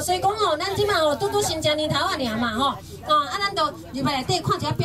所以讲哦，咱即马哦，拄拄新正年头啊，尔嘛吼，哦，啊，咱都入来内底看一下表。